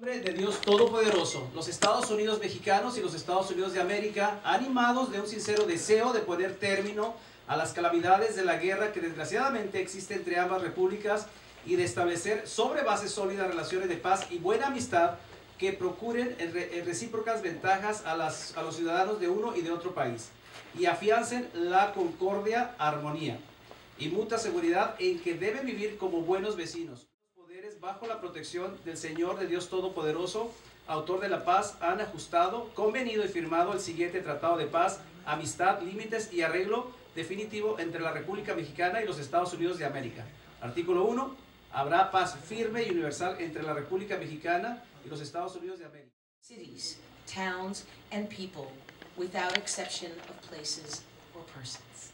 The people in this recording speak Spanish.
nombre de Dios Todopoderoso, los Estados Unidos mexicanos y los Estados Unidos de América, animados de un sincero deseo de poner término a las calamidades de la guerra que desgraciadamente existe entre ambas repúblicas y de establecer sobre bases sólidas relaciones de paz y buena amistad que procuren en re- en recíprocas ventajas a, a los ciudadanos de uno y de otro país y afiancen la concordia, armonía y mutua seguridad en que deben vivir como buenos vecinos. Bajo la protección del Señor de Dios Todopoderoso, autor de la paz, han ajustado, convenido y firmado el siguiente tratado de paz, amistad, límites y arreglo definitivo entre la República Mexicana y los Estados Unidos de América. Artículo 1. Habrá paz firme y universal entre la República Mexicana y los Estados Unidos de América. cities, towns, and people without exception of places or persons.